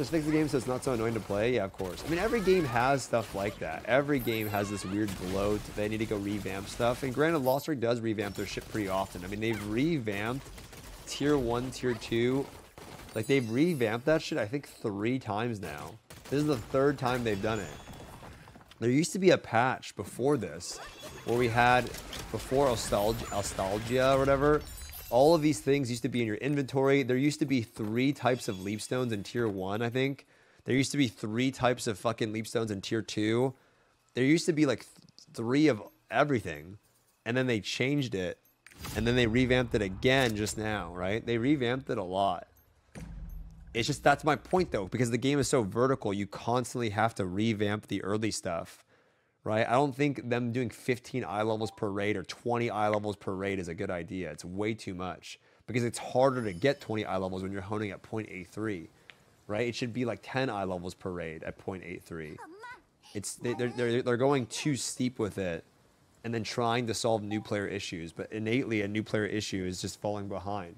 Just fix the game so it's not so annoying to play? Yeah, of course. I mean, every game has stuff like that. Every game has this weird bloat. They need to go revamp stuff. And granted, Lost Ark does revamp their shit pretty often. I mean, they've revamped Tier 1, Tier 2. Like, they've revamped that shit, I think, three times now. This is the third time they've done it. There used to be a patch before this where we had, before Nostalgia or whatever, all of these things used to be in your inventory. There used to be three types of leap stones in tier one, I think. There used to be three types of fucking leap stones in tier two. There used to be like th three of everything. And then they changed it. And then they revamped it again just now, right? They revamped it a lot. It's just that's my point though, because the game is so vertical, you constantly have to revamp the early stuff right? I don't think them doing 15 eye levels per raid or 20 eye levels per raid is a good idea. It's way too much because it's harder to get 20 eye levels when you're honing at 0.83, right? It should be like 10 eye levels per raid at 0.83. It's they, they're, they're, they're going too steep with it and then trying to solve new player issues, but innately a new player issue is just falling behind.